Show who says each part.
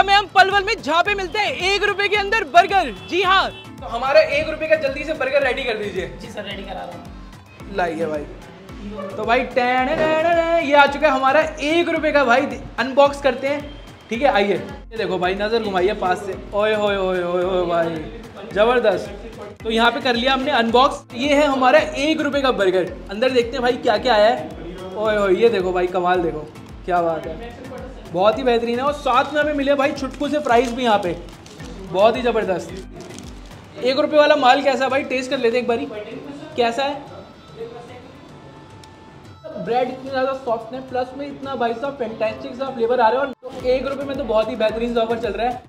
Speaker 1: समय हम पलवल में जहाँ पे मिलते हैं। एक रुपए के अंदर बर्गर जी हाँ। तो हमारा एक रुपए का जल्दी से बर्गर रेडी कर दीजिए।
Speaker 2: जी सर रेडी करा रहा हूँ।
Speaker 1: लाइए भाई। तो भाई टैन ये आ चुका है हमारा एक रुपए का भाई। अनबॉक्स करते हैं। ठीक है आइए। ये देखो भाई नज़र घुमाइए पास से। ओए होए ओए ओए ओए भाई। ज़बरदस्त। तो यहाँ पे कर लिया हमने अनबॉक्स ये है हमारा एक रुपए का बर्गर अंदर देखते हैं भाई क्या क्या आया है। ओए ओए ये देखो भाई कमाल देखो। क्या बात है। बहुत ही बेहतरीन है और साथ में हमें मिले भाई छुटकू से प्राइस भी यहाँ पे। बहुत ही ज़बरदस्त। एक रुपए वाला माल कैसा है भाई? टेस्ट कर लेते एक बारी। कैसा है? ब्रेड इतनी ज़्यादा सॉफ्ट है प्लस में इतना भाई साहब फैंटेस्टिक सा फ्लेवर आ रहा है और एक रुपये में तो बहुत ही बेहतरीन ऑफ़र चल रहा है।